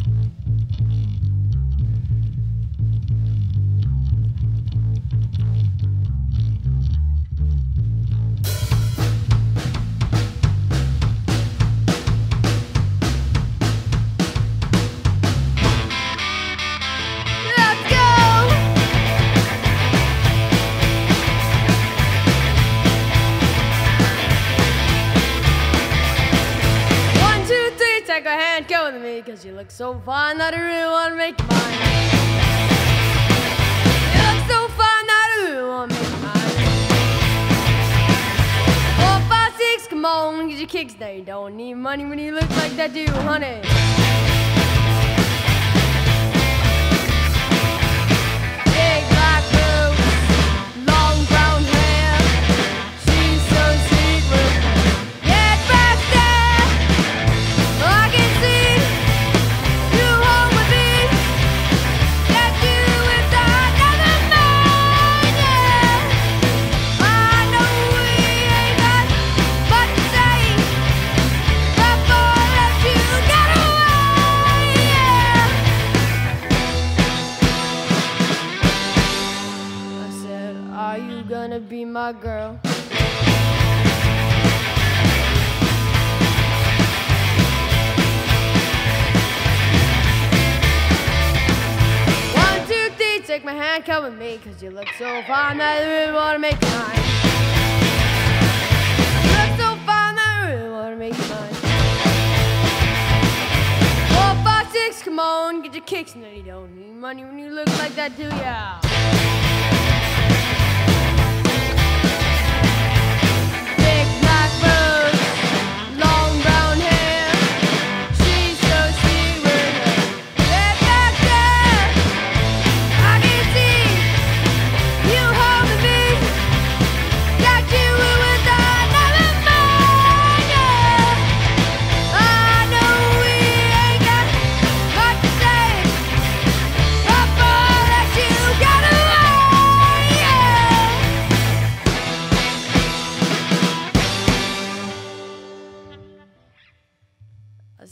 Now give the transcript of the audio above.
Let's go! One, two, three, take a hand, go with me, cause you look so fine that I really wanna make mine. You look so fine that I really wanna make mine. Four, five, six, come on, get your kicks now. You don't need money when you look like that, do you, honey? Are you gonna be my girl? One, two, three, take my hand, come with me, cause you look so fine that I really wanna make you mine. You look so fine that I really wanna make you mine. Four, five, six, come on, get your kicks, and you don't need money when you look like that, do ya?